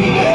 Yeah.